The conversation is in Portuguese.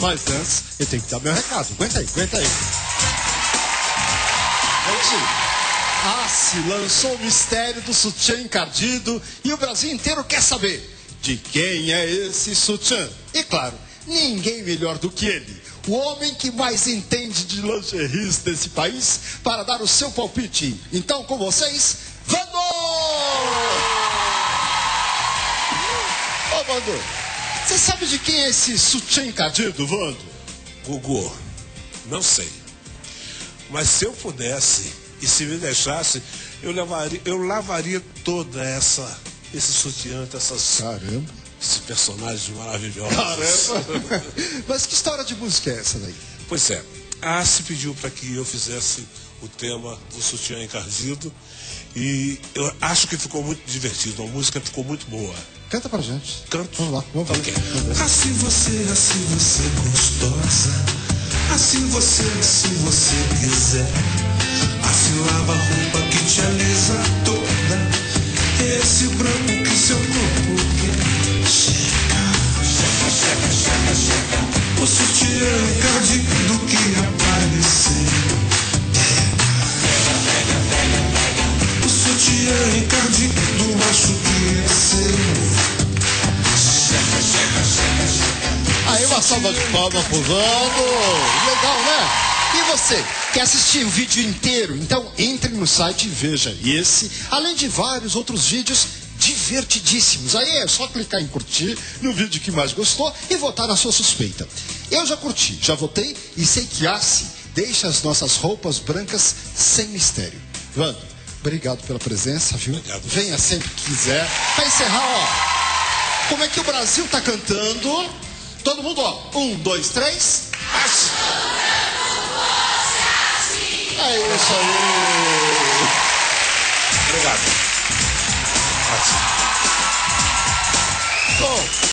Mas antes, eu tenho que dar meu recado. Aguenta aí, aguenta aí. Gente, ah, se lançou o mistério do sutiã encardido e o Brasil inteiro quer saber de quem é esse sutiã. E claro, ninguém melhor do que ele, o homem que mais entende de lingeries desse país, para dar o seu palpite. Então, com vocês, Vando! Ô, Vando, você sabe de quem é esse sutiã encardido, Vando? Gugu, não sei. Mas se eu pudesse, e se me deixasse, eu lavaria, eu lavaria toda essa, esse sutiã, essas, Caramba. esses personagens maravilhosos. Caramba! Mas que história de música é essa daí? Pois é, a se pediu para que eu fizesse o tema do sutiã encardido e eu acho que ficou muito divertido, a música ficou muito boa. Canta pra gente. Canto? Vamos lá, vamos ver. Ok. Vamos ver. Assim você, assim você gostosa. Assim você, assim você quiser. Assim lava a roupa que te alisa toda. Esse branco que seu corpo quer. Chega, chega, chega, chega, chega. O sutiã encardido O sutiã encardido acho que é. Aí uma salva de palmas pro Vando. Legal, né? E você, quer assistir o vídeo inteiro? Então entre no site e veja esse, além de vários outros vídeos divertidíssimos. Aí é só clicar em curtir no vídeo que mais gostou e votar na sua suspeita. Eu já curti, já votei e sei que Assi deixa as nossas roupas brancas sem mistério. Vando, obrigado pela presença, viu? Obrigado. Venha sempre que quiser. Pra encerrar, ó, como é que o Brasil tá cantando? Todo mundo, ó. Um, dois, três. É isso aí. Obrigado. Ótimo. Bom,